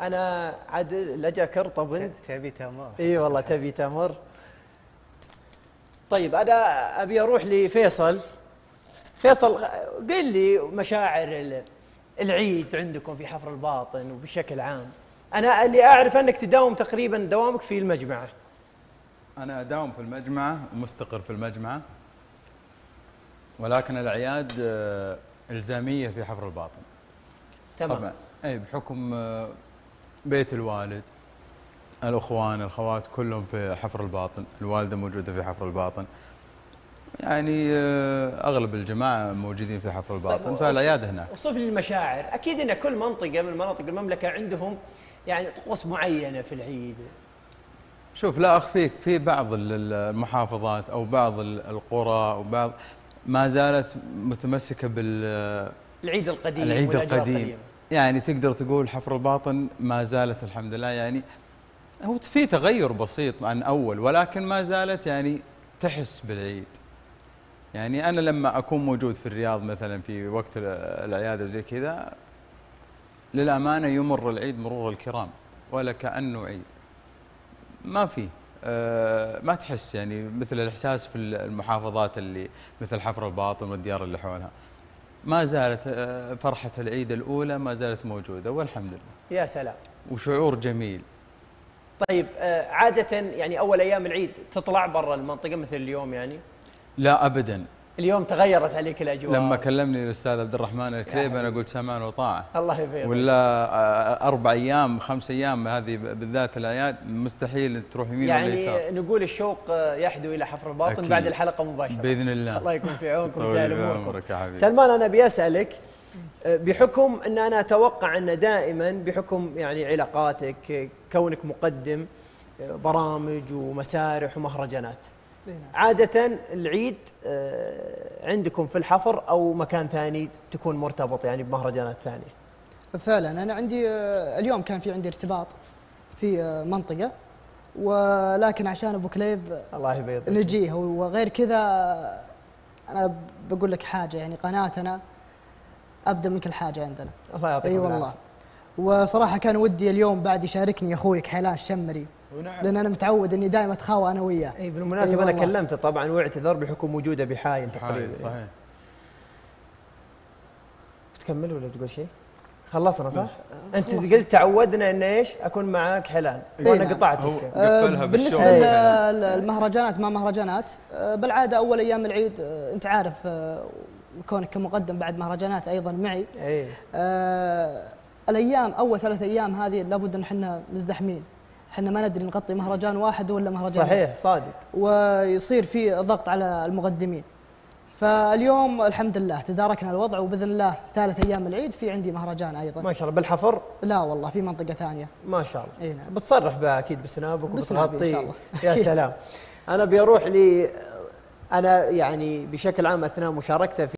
أنا عاد لجأ كرطه بنت تبي تمر. إي والله تبي تمر. طيب أنا أبي أروح لفيصل. فيصل قل لي مشاعر ال- العيد عندكم في حفر الباطن وبشكل عام. أنا اللي أعرف أنك تداوم تقريبا دوامك في المجمعه أنا أداوم في المجمعة ومستقر في المجمعة ولكن الأعياد آه، إلزامية في حفر الباطن. تمام. طبعا. أي بحكم آه، بيت الوالد. الأخوان الأخوات كلهم في حفر الباطن الوالدة موجودة في حفر الباطن. يعني آه، أغلب الجماعة موجودين في حفر الباطن طيب، فالأعياد هناك. وصف لي المشاعر. أكيد إن كل منطقة من مناطق المملكة عندهم يعني طقوس معينة في العيد. شوف لا اخفيك في بعض ال- ال- المحافظات أو بعض ال- القرى وبعض ما زالت متمسكة بال العيد القديم العيد القديم. يعني تقدر تقول حفر الباطن ما زالت الحمد لله. يعني هو في تغير بسيط عن أول ولكن ما زالت يعني تحس بالعيد. يعني أنا لما أكون موجود في الرياض مثلا في وقت ال- الأعياد وزي كذا للأمانة يمر العيد مرور الكرام ولا كأنه عيد. ما في. أه ما تحس يعني مثل الإحساس في المحافظات اللي مثل حفر الباطن والديار اللي حولها. ما زالت آه، فرحة العيد الأولى ما زالت موجودة والحمد لله. يا سلام. وشعور جميل. طيب آه، عادة يعني أول أيام العيد تطلع برا المنطقة مثل اليوم يعني؟ لا أبدا. اليوم تغيرت عليك الأجواء لما كلمني الأستاذ عبد الرحمن الكليب يا أنا قلت سمعا وطاعة الله يبيض ولا آه، أربع أيام خمس أيام هذه بالذات الأعياد مستحيل تروح يمين ولا يعني يسار نقول الشوق آه، يحدو إلى حفر الباطن أكيد. بعد الحلقة مباشرة بإذن الله الله يكون في عونكم في أموركم. سلمان أنا أبي أسألك آه، بحكم أن أنا أتوقع أن دائما بحكم يعني علاقاتك كونك مقدم برامج ومسارح ومهرجانات. عادة العيد آه، عندكم في الحفر أو مكان ثاني تكون مرتبط يعني بمهرجانات ثانية؟ فعلا. أنا عندي آه، اليوم كان في عندي ارتباط في آه، منطقة ولكن عشان أبو كليب الله يبيض نجيه وغير كذا أنا بقول لك حاجة يعني قناتنا أبدأ من كل حاجة عندنا. الله يعطيك أي والله. وصراحة كان ودي اليوم بعد يشاركني أخوي كحيلان الشمري. لأن أنا متعود إني دائما أتخاوى أنا وياه. اي بالمناسبة أي أنا. كلمته طبعا واعتذر بحكم وجوده بحايل تقريبا. صحيح. بتكمل ولا بتقول شيء؟ خلصنا صح؟ أنت. قلت تعودنا إن إيش؟ أكون معاك حلال إي وأنا نعم. قطعتك. قفلها بالنسبة بالشوق للمهرجانات ما مهرجانات آه، بالعادة أول أيام العيد آه، أنت عارف آه، كونك كمقدم بعد مهرجانات أيضا معي. اي آه، الأيام أول ثلاث أيام هذه لابد إن إحنا مزدحمين. إحنا ما ندري نغطي مهرجان واحد ولا مهرجان صحيح صادق. ويصير في ضغط على المقدمين. فاليوم الحمد لله تداركنا الوضع وبإذن الله ثالث أيام العيد في عندي مهرجان أيضا. ما شاء الله بالحفر؟ لا والله في منطقة ثانية. ما شاء الله. إي نعم. بتصرح بها أكيد بسنابك وبتغطي. شاء الله. يا. سلام. أنا بيروح لي أنا يعني بشكل عام أثناء مشاركته في